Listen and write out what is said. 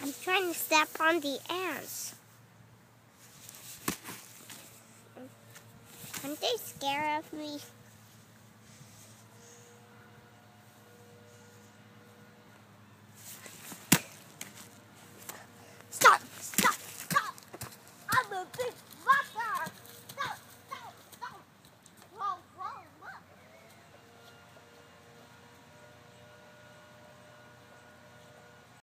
I'm trying to step on the ants. Aren't they scared of me?